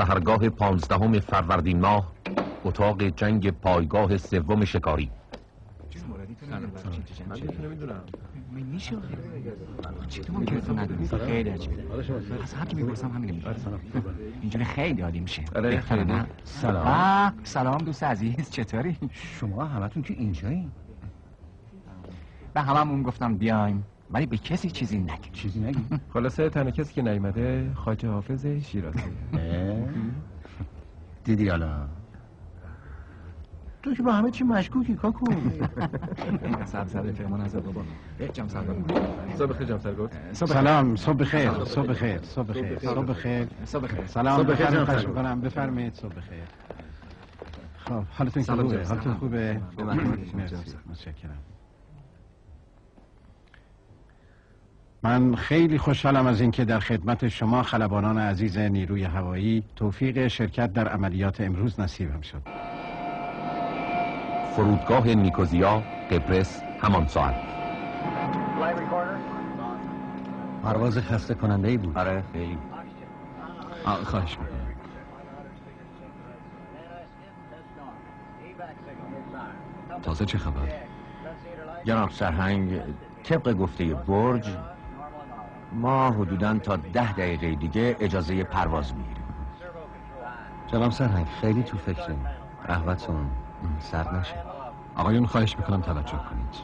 سهرگاه پانزدهم فروردین ماه اتاق جنگ پایگاه سوم شکاری. اینجوری خیلی عالی میشه. آره سلام. سلام دوست عزیز چطوری؟ شما همتون که اینجایی؟ به هممون گفتم بیایم. ولی به کسی چیزی نگی. چیزی نگی. خلاصه تنها کسی که نیومده خاج حافظ شیرازی دیدی حالا؟ تو که با همه چی مشکوکی کاکو. سر سر فرمان از بابا. جام سردار صبح خیر جام سرگرد سلام صبح خیر صبح خیر صبح خیر صبح خیر صبح خیر سلام صبح خیر، بفرمایید جناب خواهش سرور. می‌کنم بفرمایید صبح خیر خب. حالتون سلام خوبه؟ حالتون. خوبه. متشکرم. من خیلی خوشحالم از اینکه در خدمت شما خلبانان عزیز نیروی هوایی توفیق شرکت در عملیات امروز نصیبم شد. فرودگاه نیکوزیا قبرس همان ساعت. پرواز خسته کننده ای بود. آره خیلی. خواهش می‌کنم. تازه چه خبر؟ جناب سرهنگ طبق گفته برج ما حدودا تا ده دقیقه دیگه اجازه پرواز می‌گیریم. جناب سرهنگ خیلی تو فکریم. قهوتون سرد نشه. آقایون خواهش می‌کنم توجه کنید.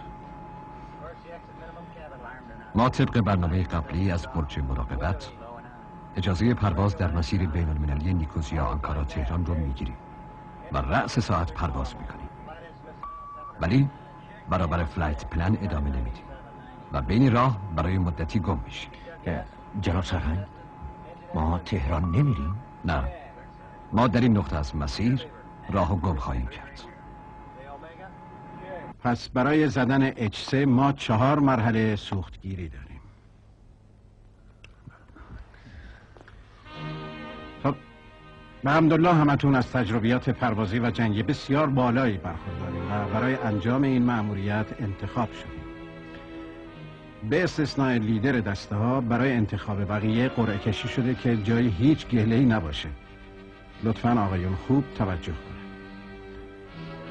ما طبق برنامه قبلی از برج مراقبت اجازه پرواز در مسیر بین المللی نیکوزیا آنکارا تهران رو می‌گیریم و رأس ساعت پرواز می‌کنیم. ولی برابر فلایت پلن ادامه نمیدیم. و بین راه برای مدتی گم میشیم. جناب سرهنگ ما تهران نمیریم؟ نه. ما در این نقطه از مسیر راه و گم خواهیم کرد. پس برای زدن H3 ما چهار مرحله سوختگیری داریم. خب به حمدالله همتون از تجربیات پروازی و جنگی بسیار بالایی برخورداریم و برای انجام این مأموریت انتخاب شدیم. به استثناء لیدر دسته ها برای انتخاب بقیه قرعه کشی شده که جای هیچ گهله‌ای نباشه. لطفا آقایون خوب توجه کنید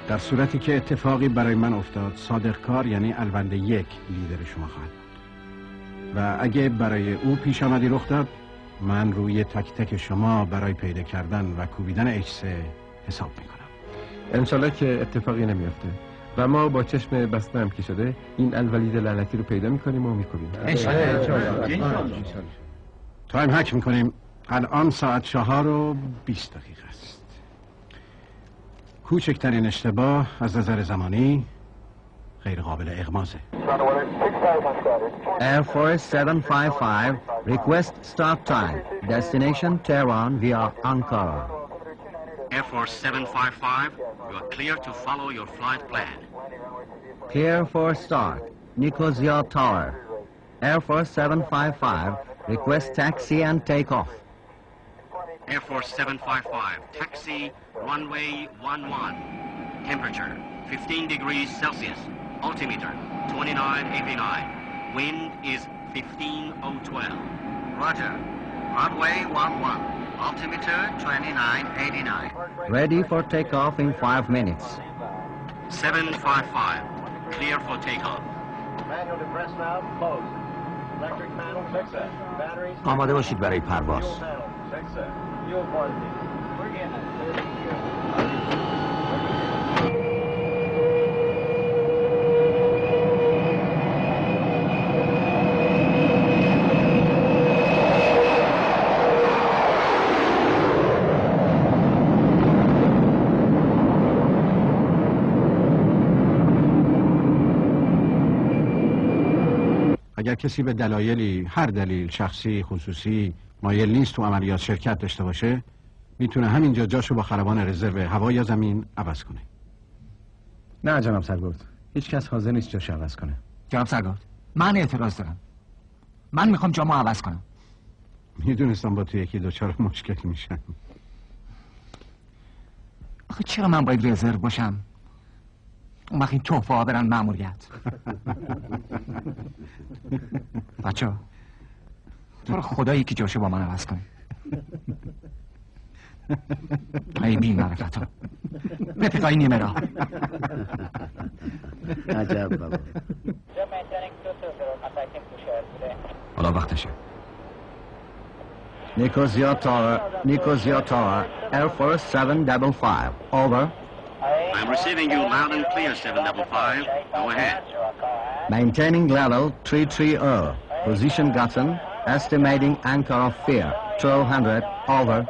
در صورتی که اتفاقی برای من افتاد صادق کار یعنی الوند یک لیدر شما خواهد و اگه برای او پیش آمدی رخ داد من روی تک تک شما برای پیدا کردن و کوبیدن H3 حساب می‌کنم. انشالله که اتفاقی نمیافته. و ما با چشم بسته هم که شده این الولید لعنتی رو پیدا می‌کنیم و می‌کنیم تایم هک می‌کنیم. الان ساعت چهار و بیست دقیقه است. کوچکترین اشتباه از نظر زمانی غیر قابل اغمازه. Air Force 755 request start time. Destination Tehran via Ankara. Air Force 755, you are clear to follow your flight plan. clear for start Nicosia Tower Air Force 755 request taxi and take off Air Force 755, taxi runway 11. Temperature 15 degrees Celsius. Altimeter 2989. Wind is 15012. Roger. Runway 11. Altimeter 2989. ready for takeoff in 5 minutes 755, clear for takeoff. Manual depress valve closed. Electric panel fix it. Batteries آماده باشید برای پرواز fuel panel fix it. Fuel quantity. کسی به دلایلی هر دلیل شخصی خصوصی مایل نیست تو عملیات شرکت داشته باشه می‌تونه همینجا جاشو با خلبان رزرو هوا یا زمین عوض کنه. نه جناب سرگرد هیچ کس حاضر نیست جاش عوض کنه. جناب سرگرد من اعتراض دارم. من می‌خوام جامو عوض کنم. می‌دونستم با تو یکی دوچار مشکل میشن آخه چرا من باید رزرو باشم؟ اون وقت این توفه ها برن مأموریت بچه تو رو خدا یکی جاشو با من عوض کنه ای بی معرفت ها بپیکای نیمه را عجب بابا حالا وقتشه نیکوزیا تاور نیکوزیا تاور Air Force 755 Over. I'm receiving you loud and clear, 755. Go ahead. Maintaining level 330. Position gotten. Estimating anchor of fear. 1200. Over.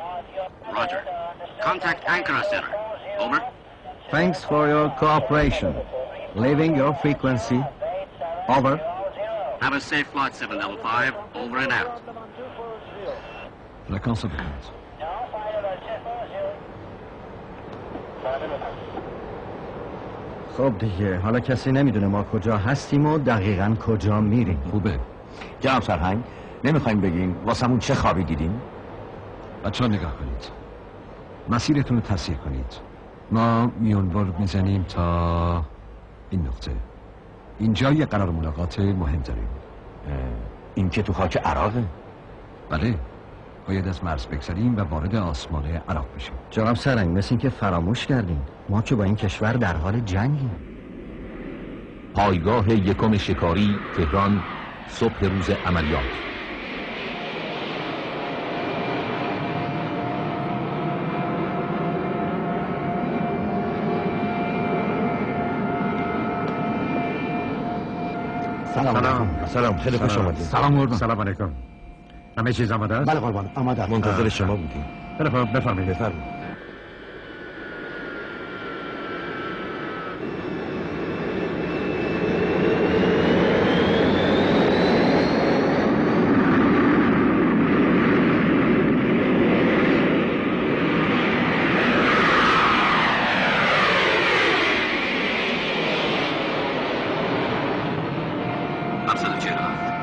Roger. Contact Ankara Center. Over. Thanks for your cooperation. Leaving your frequency. Over. Have a safe flight, 705. Over and out. Fréquence خب دیگه حالا کسی نمی‌دونه ما کجا هستیم و دقیقا کجا میریم. خوبه. جناب سرهنگ نمی‌خوایم بگین واسمون چه خوابی دیدیم بچه ها نگاه کنید. مسیرتون رو تصحیح کنید. ما میونور می‌زنیم تا این نقطه. اینجا یه قرار ملاقات مهم داریم. این که تو خاک عراقه. بله. باید از مرز بگذریم و وارد آسمان عراق بشیم. جناب سرنگ مثل این که فراموش کردیم ما که با این کشور در حال جنگیم. پایگاه یکم شکاری تهران صبح روز عملیات. سلام سلام. سلام. خیلی خوش آمدید سلام. قربان سلام علیکم. همه چیز آماده است؟ بله قربان آماده منتظر شما بودیم. خیلی خوب بفرمایید. بفرمایید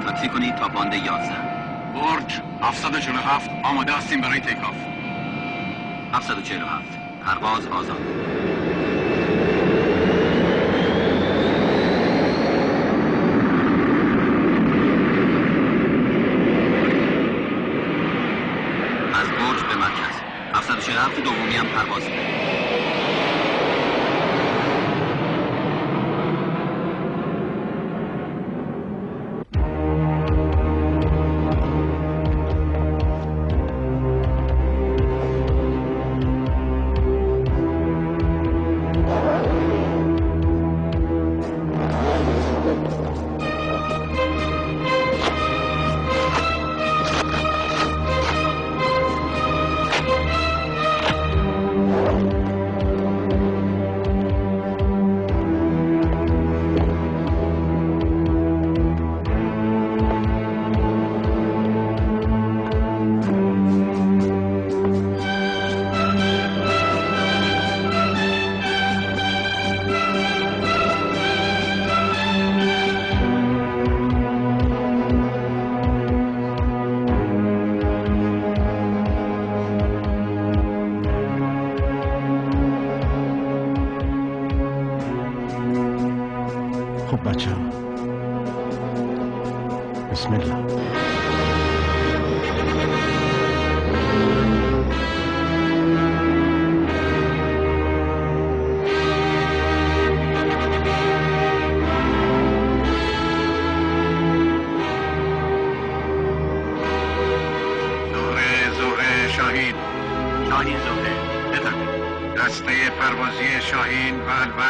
تاکسی کنید تا باند 11 برج 747 آماده هستیم برای تیکاف. 747 پرواز آزاد.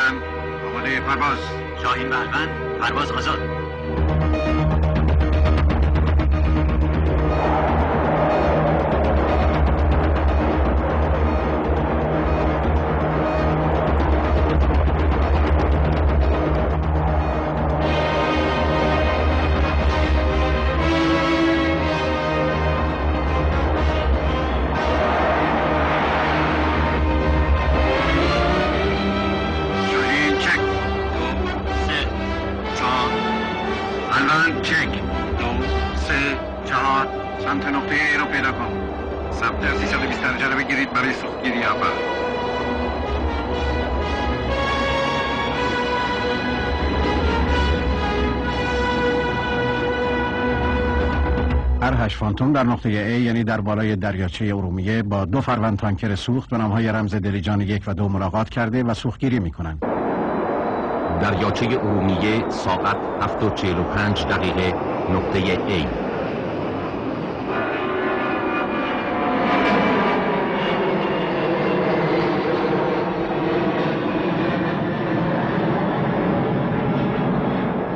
الوند آماده پرواز. شاهین الوند پرواز آزاد. 38 فانتوم در نقطه A یعنی در بالای دریاچه ارومیه با دو فروند تانکر سوخت به نامهای رمز دلیجان یک و دو ملاقات کرده و سوختگیری می کنند. دریاچه ارومیه ساعت 7 و 45 دقیقه نقطه A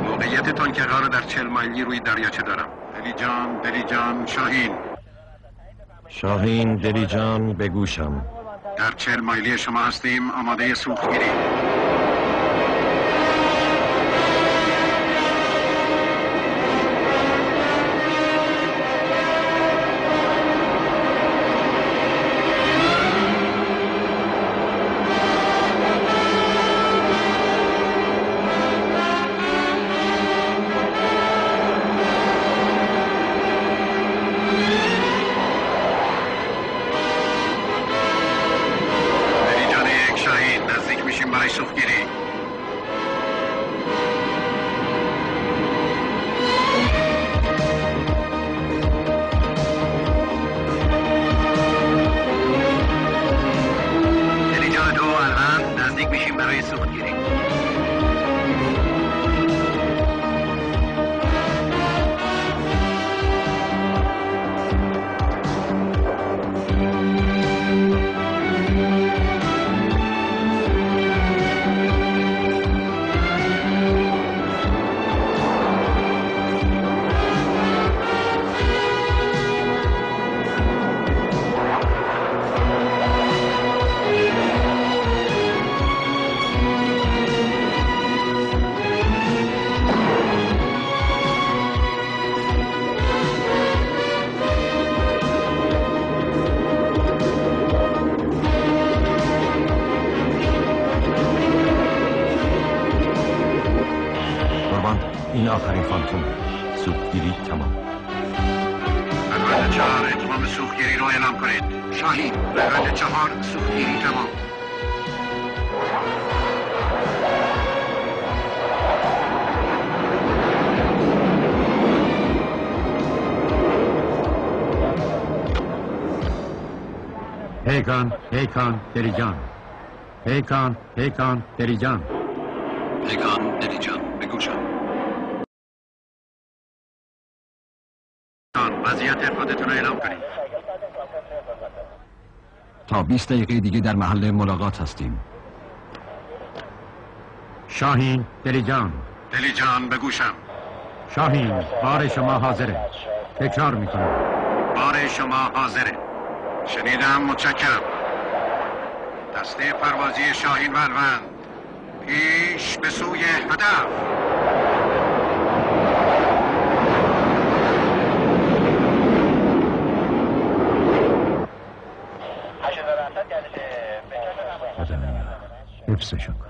موقعیت تانکرها رو در چل مایلی روی دریاچه دارم دلی جان دلی جان شاهین. شاهین دلی جان به گوشم در چل مایلی شما هستیم آماده سوختگیری. پیکان پیکان دلیجان پیکان پیکان دلیجان پیکان دلی جان بگوشم وضعیت خودتون رو اعلام کنید تا 20 دقیقه دیگه در محل ملاقات هستیم. شاهین دلیجان دلی جان بگوشم شاهین بار شما حاضره تکرار می‌کنم بار شما حاضره شنیدم متشکرم. دسته پروازی شاهین و الوند پیش به سوی هدف حفظشون کن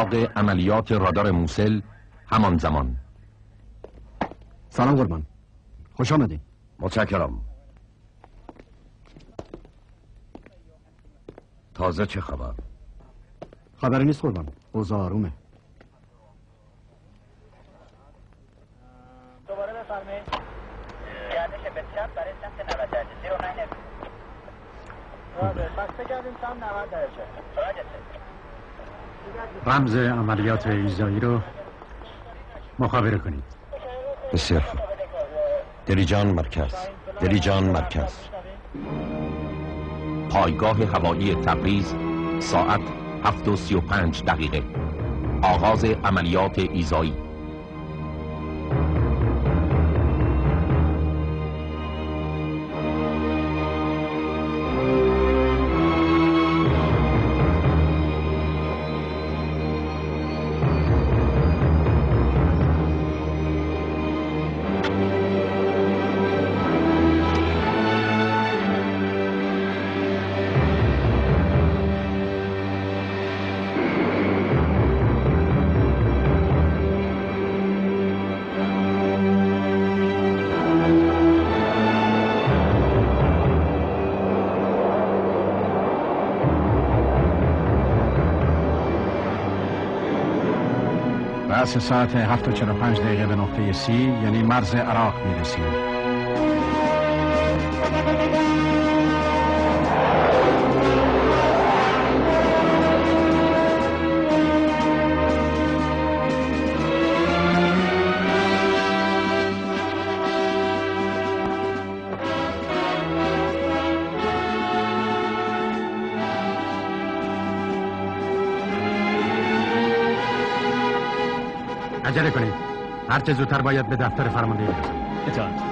اتاق عملیات رادار موسل همان زمان. سلام قربان. خوش آمدین. متشکرم. تازه چه خبر؟ خبری نیست قربان. اوضاع آرومه. دوباره بفرمایید. گردش به چپ برای سمت 90 درجه 09 بله پس بگردیم سمت 90 درجه. رمز عملیات ایزایی رو مخابره کنید. بسیار خوب. دلیجان مرکز دلیجان مرکز. پایگاه هوایی تبریز ساعت 7 و 35 دقیقه. آغاز عملیات ایزایی. ساعت 7 و 45 دقیقه به نقطه سی یعنی مرز عراق می‌رسیم. عجله کنید. هرچه زودتر باید به دفتر فرماندهی برسیم اطاعت.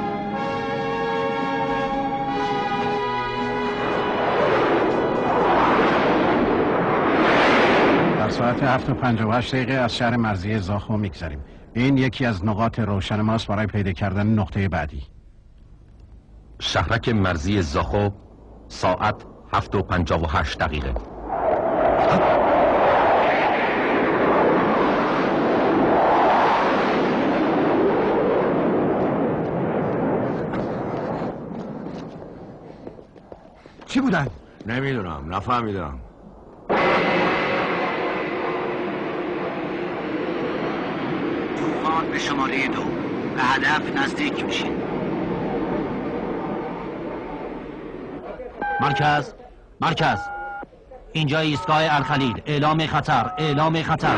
در ساعت 7 و 58 دقیقه از شهر مرزی زاخو میگذریم. این یکی از نقاط روشن ماست برای پیدا کردن نقطه بعدی. شهرک مرزی زاخو ساعت هفت و پنجاه و هشت دقیقه. چی بودن؟ نمی‌دونم نفهمیدم. طوفان به شماره دو. به هدف نزدیک میشین. مرکز مرکز. اینجا ایستگاه الخلیل. اعلام خطر اعلام خطر.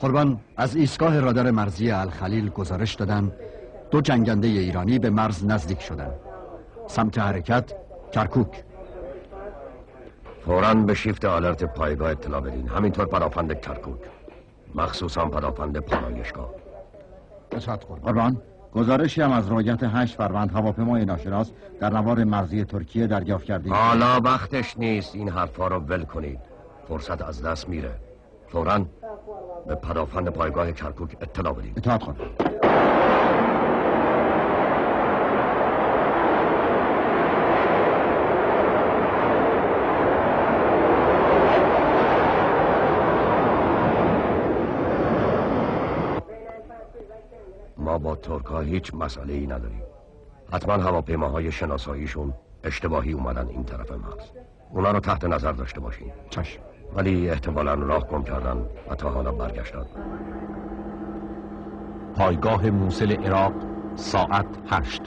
قربان از ایستگاه رادار مرزی الخلیل گزارش دادن دو جنگنده ایرانی به مرز نزدیک شدن. سمت حرکت کرکوک. فوراً به شیفت آلرت پایگاه اطلاع بدین. همینطور پدافند کرکوک. مخصوصا پدافند پالایشگاه قربان قربان. گزارشی هم از رویت هشت فروند هواپیمای ناشناس در نوار مرزی ترکیه دریافت کردیم. حالا وقتش نیست این حرفا رو ول کنید. فرصت از دست میره. فوراً به پدافند پایگاه کرکوک اطلاع بدین اطاعت قربان ما با ترک ها هیچ مسئله ای نداریم. حتما هواپیماهای شناساییشون اشتباهی اومدن این طرف مرز اونا رو تحت نظر داشته باشین. چشم. ولی احتمالا راه گم کردن و تا حالا برگشتن. پایگاه موسل عراق ساعت هشت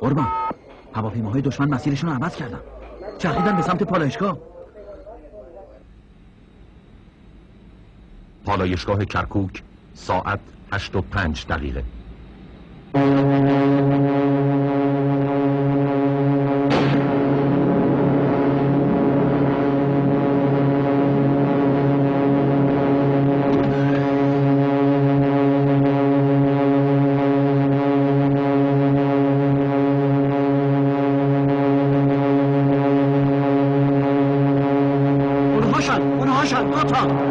قربان هواپیماهای دشمن مسیرشون رو عوض کردن. چرخیدن به سمت پالایشگاه. پالایشگاه کرکوک ساعت هشت و پنج دقیقه. 唱。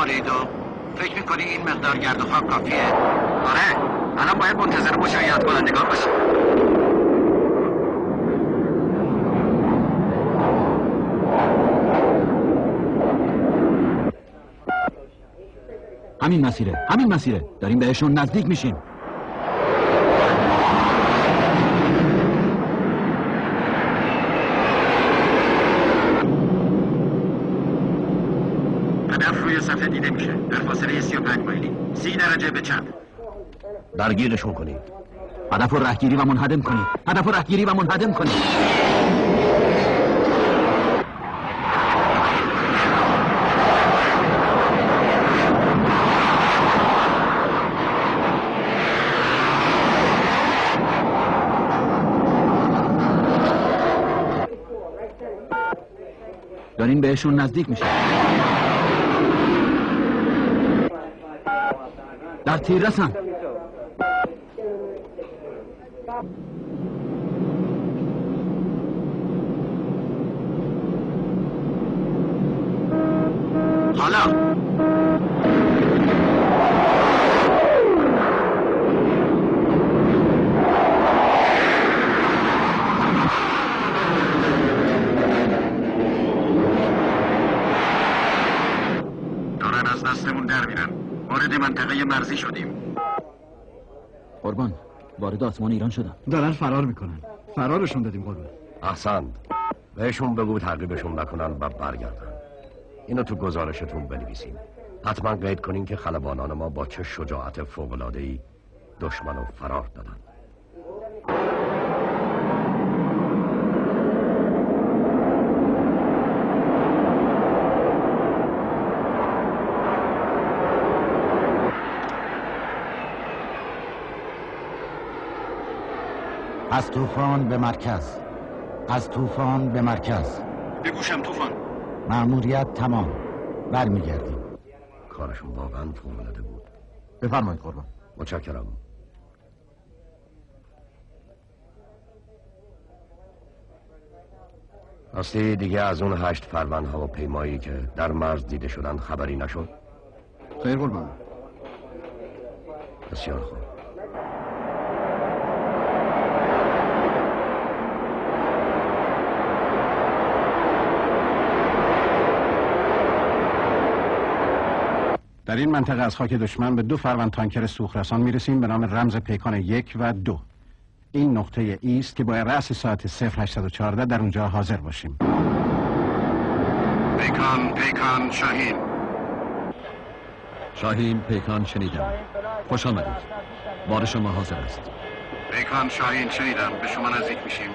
آلیدو فکر می‌کنی این مقدار گرد و خاک کافیه؟ آره. الان باید منتظر مشایعت کنندگان باشیم همین مسیره. همین مسیره. داریم بهشون نزدیک میشیم. درگیرشون کنید. هدف رو رهگیری و منهدم کنید. هدف رو رهگیری و منهدم کنید. دارین بهشون نزدیک میشه در تیر رسن حالا دارن از دستمون در میرن وارد منطقه مرزی شدیم قربان وارد آسمان ایران شدم. دارن فرار می‌کنن. فرارشون دادیم قربان احسند بهشون بگو تعقیبشون نکنن و برگردن. اینو تو گزارشتون بنویسین. حتما قید کنین که خلبانان ما با چه شجاعت فوقلادهی دشمن و فرار دادن. از طوفان به مرکز. از طوفان به مرکز. بگوشم طوفان. مأموریت تمام. برمیگردیم. کارشون واقعا فوقلاده بود. بفرمایید قربان. متشکرم. راستی دیگه از اون هشت فروند هواپیمایی که در مرز دیده شدن خبری نشد؟ خیر قربان. بسیار خوب. در این منطقه از خاک دشمن به دو فروند تانکر سوخرسان می‌رسیم به نام رمز پیکان یک و دو. این نقطه ای است که باید رأس ساعت 0814 در اونجا حاضر باشیم. پیکان پیکان شاهین. شاهین پیکان شنیدم. خوش آمدید. بار شما حاضر است. پیکان شاهین شنیدم. به شما نزدیک میشیم.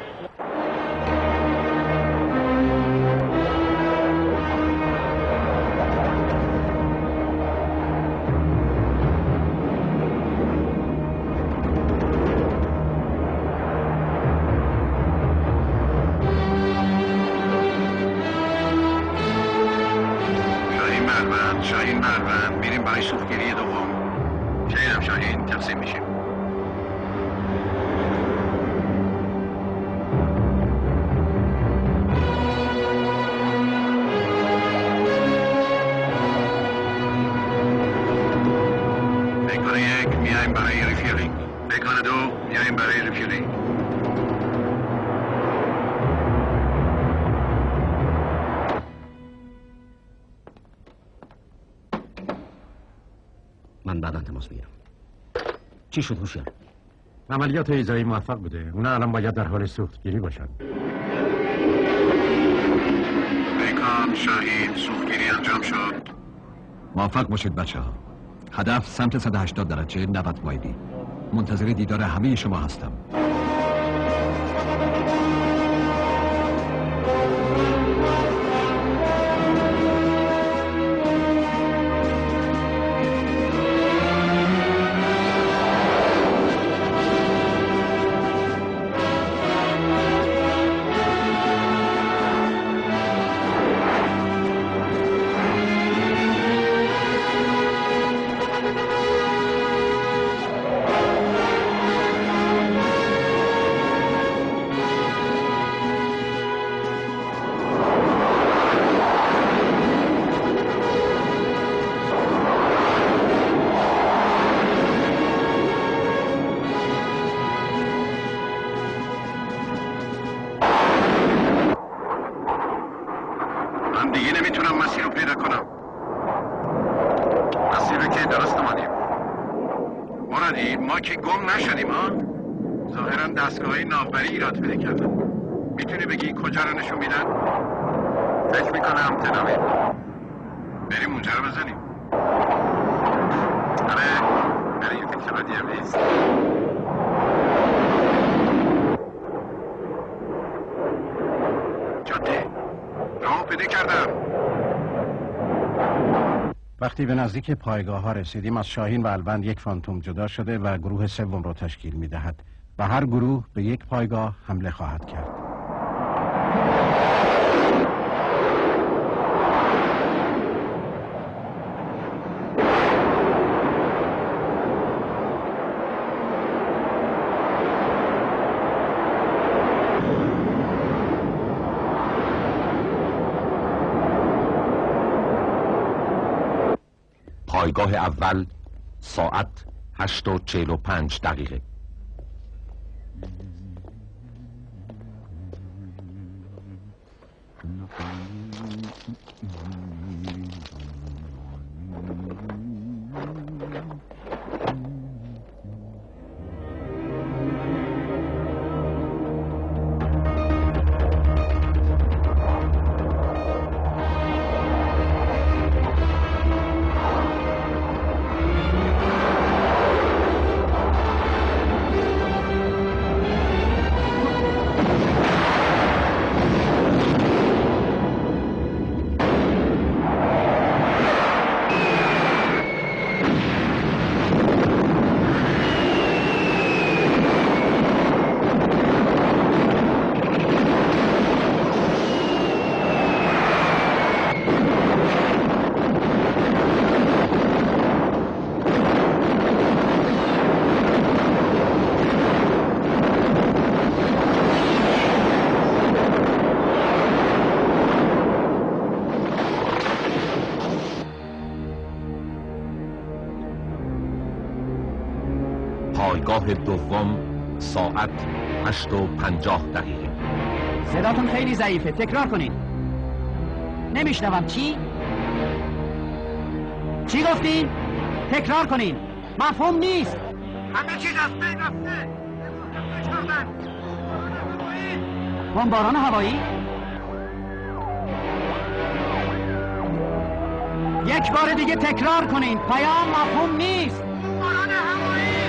برای refueling من بعدا تماس می‌گیرم. چی شد هوشیار؟ عملیات ایذایی موفق بوده. اونا الان باید در حال سوختگیری باشن. پیکان شاهین سوختگیری انجام شد. موفق باشید بچه ها هدف سمت 180 درجه 90 مایلی. منتظر دیدار همه شما هستم. به نزدیک پایگاه ها رسیدیم از شاهین و البند یک فانتوم جدا شده و گروه سوم را تشکیل می دهد و هر گروه به یک پایگاه حمله خواهد کرد. پایگاه اول ساعت هشت و چهل و پنج دقیقه. پایگاه دوم ساعت هشت و پنجاه دقیقه. صداتون خیلی ضعیفه. تکرار کنین نمیشنوم. چی؟ چی گفتین؟ تکرار کنین. مفهوم نیست. همه چیز از بین رفته بمباران هوایی؟ یک بار دیگه تکرار کنین. پیام مفهوم نیست. بمباران هوایی.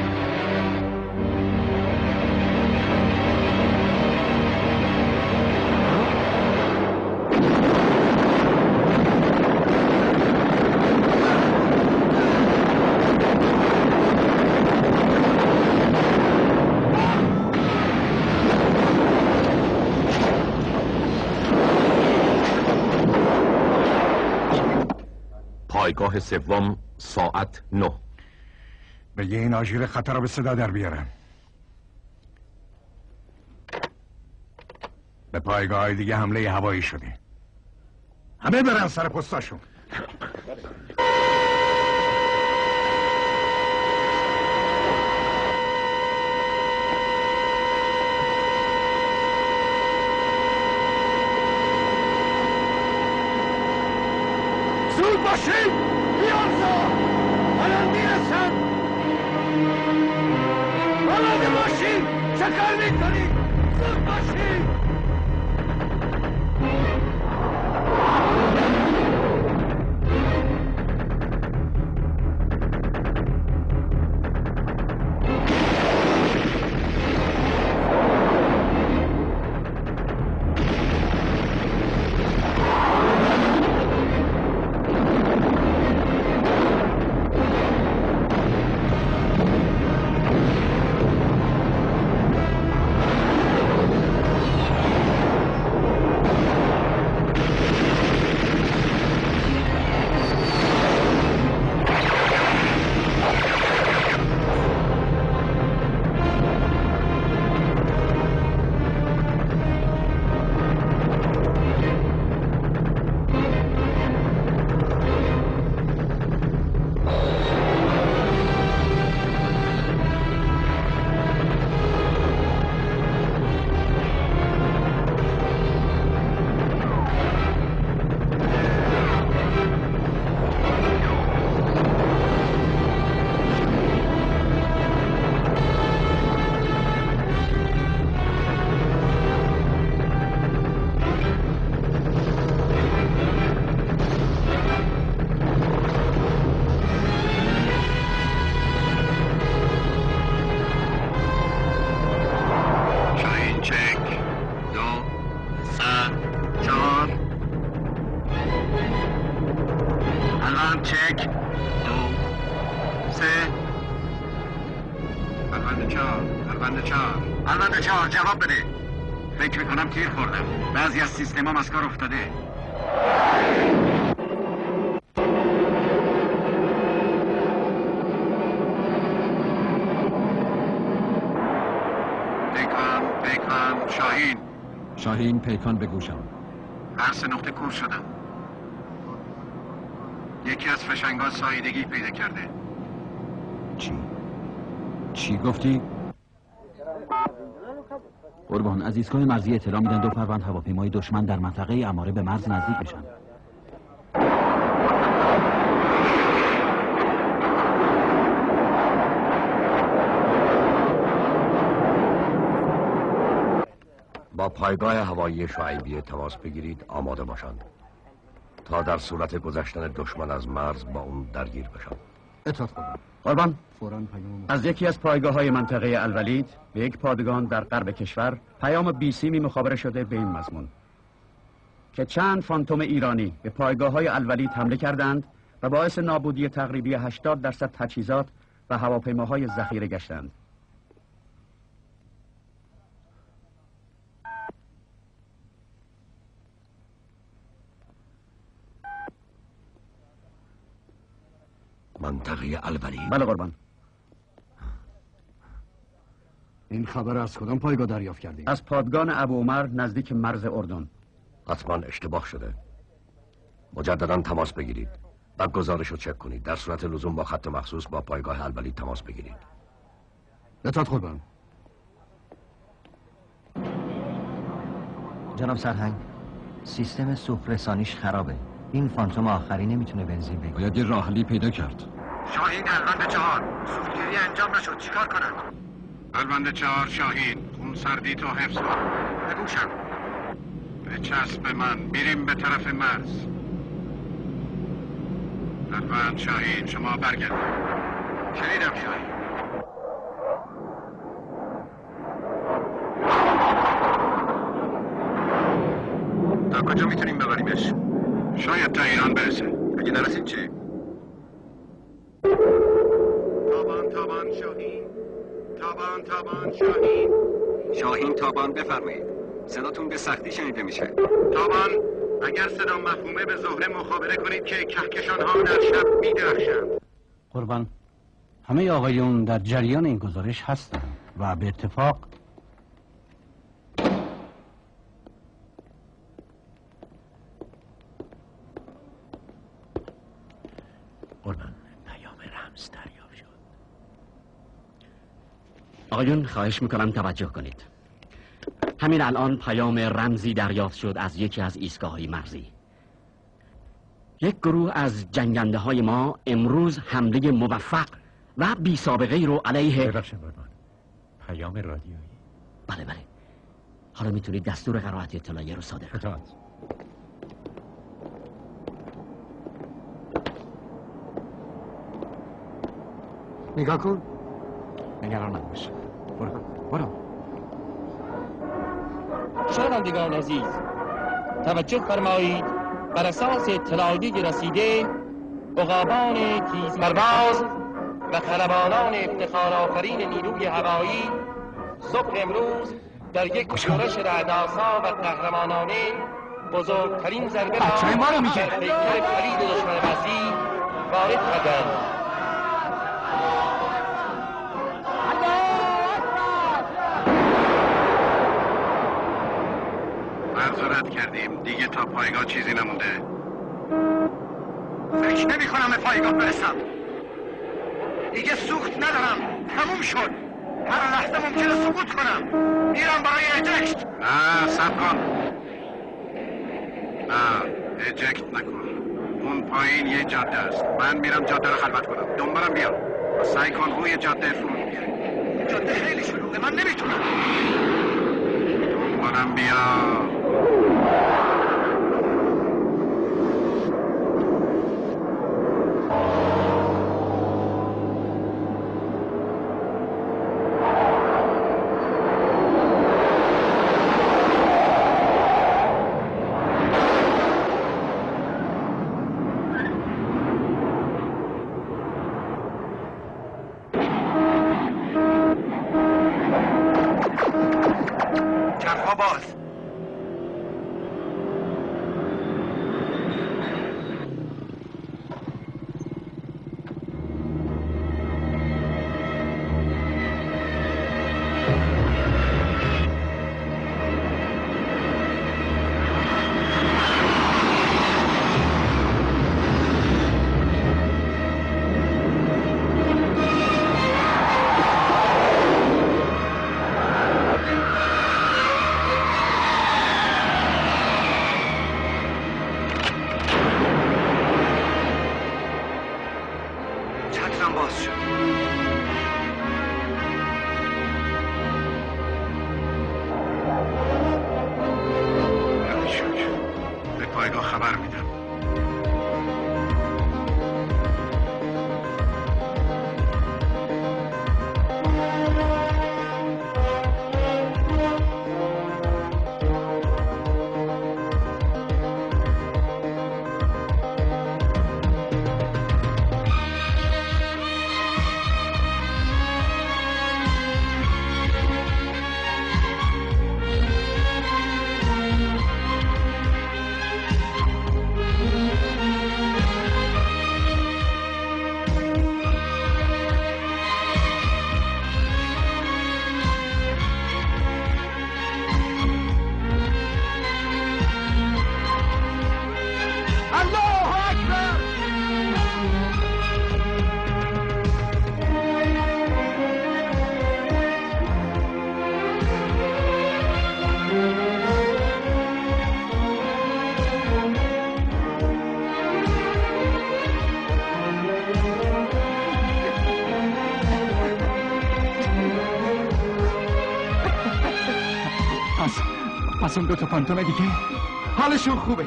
پایگاه سوم ساعت نه. بگه این آژیر خطر رو به صدا در بیارن به پایگاه های دیگه حمله هوایی شده. همه برن سر پستاشون. باشید باشید چه کار هم از کار افتاده. پیکان پیکان شاهین. شاهین پیکان به گوشم هر سه نقطه کور شدم. یکی از فشنگا سایدگی پیدا کرده. چی؟ چی گفتی؟ قربان از ایستگاه مرزی اطلاع میدن دو پروند هواپیمای دشمن در منطقه اماره به مرز نزدیک بشن. با پایگاه هوایی شعیبیه تماس بگیرید آماده باشند. تا در صورت گذشتن دشمن از مرز با اون درگیر بشن اطلاعات قربان قربان. فوراً پیام از یکی از پایگاه های منطقه الولید به یک پادگان در غرب کشور پیام بیسیمی مخابره شده به این مضمون. که چند فانتوم ایرانی به پایگاه های الولید حمله کردند و باعث نابودی تقریبی 80 درصد تجهیزات و هواپیماهای ذخیره گشتند. منطقه الولید بله قربان. این خبر از کدام پایگاه دریافت کردیم از پادگان ابو عمر نزدیک مرز اردن. حتما اشتباه شده. مجددا تماس بگیرید. و گزارش رو چک کنید. در صورت لزوم با خط مخصوص با پایگاه الولید تماس بگیرید. اطاعت قربان. جناب سرهنگ سیستم سوخت رسانیش خرابه. این فانتوم آخری نمی‌تونه بنزین بگیره. باید یه راهلی پیدا کرد. شاهین البند چهار. سوختگیری انجام نشد. چیکار کنم؟ البند چهار شاهین. خون سردی تو حفظ کن. بگوشم به چسب من. میریم به طرف مرز. البند شاهین شما برگرد شنیدم شاهین. تا کجا می‌تونیم؟ شاید تا ایران برسه. اگه نرسید چی؟ تابان تابان شاهین. تابان تابان شاهین. شاهین تابان بفرمایید. صداتون به سختی شنیده میشه. تابان اگر صدا مفهومه به زهره مخابره کنید که کهکشان ها در شب میدرخشند. قربان همه آقایون در جریان این گزارش هستند و به اتفاق قربان پیام رمز دریافت شد. آقایون خواهش می‌کنم توجه کنید. همین الان پیام رمزی دریافت شد از یکی از ایستگاه های مرزی یک گروه از جنگنده های ما امروز حمله موفق و بی سابقه رو علیه ببخشید پیام رادیویی. بله بله. حالا می‌تونید دستور قرائت اطلاعیه رو صادر کنید. نگاه کن. نگران نباش برو. برو. شنوندگان عزیز توجه فرمایید بر اساس اطلاعی رسیده عقابان تیز پرواز و خلبانان افتخار آفرین نیروی هوایی صبح امروز در یک شورش رعداسا و قهرمانانه بزرگترین ضربه را بچه‌های ما رو میگه. بر پیکر فرید دشمن وارد کردند مرز رو رد کردیم. دیگه تا پایگاه چیزی نمونده. فکر نمی کنم به پایگاه برسم. دیگه سوخت ندارم. تموم شد. هر لحظه ممکنه سقوط کنم. میرم برای اجکت نه سب کن. نه اجکت نکن. اون پایین یه جاده است. من میرم جاده رو خلوت کنم. دنبالم بیا و سعی کن روی جاده فرود بیاری جاده خیلی شلوغه. من نمی‌تونم. دنبالم بیا. پایگاه اون دو تا فانتوم دیگه حالشون خوبه.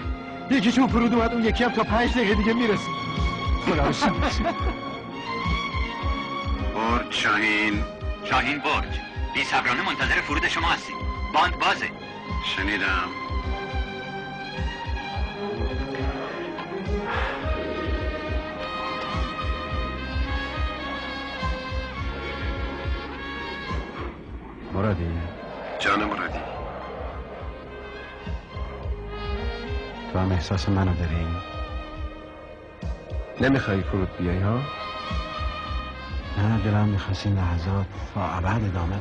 یکیشون فرود اومد اون یکی هم تا پنج دقیقه دیگه می‌رسه. خدا. برج شاهین. شاهین برج بی صبرانه منتظر فرود شما هستیم. باند بازه. شنیدم. احساس منو داری؟ نمی‌خوای فرود بیای ها؟ نه دلم می‌خواست این لحظات تا ابد ادامه